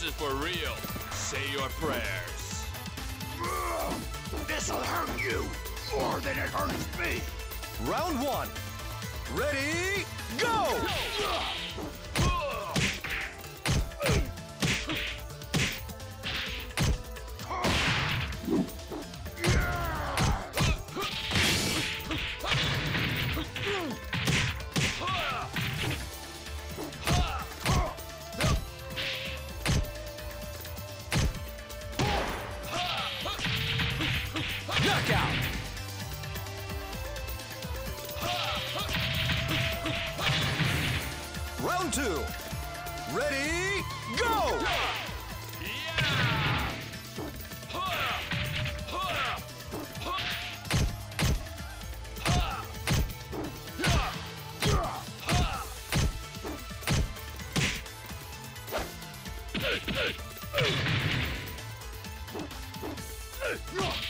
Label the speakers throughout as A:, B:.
A: This is for real. Say your prayers.
B: This'll hurt you more than it hurts me.
C: Round one. Ready, go! Knockout! Round two. Ready, go! Knockout!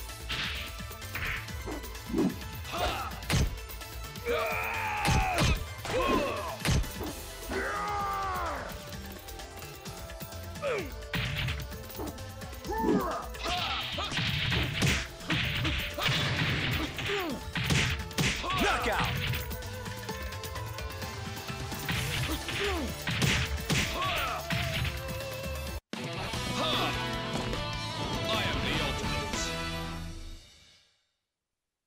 C: Let's move.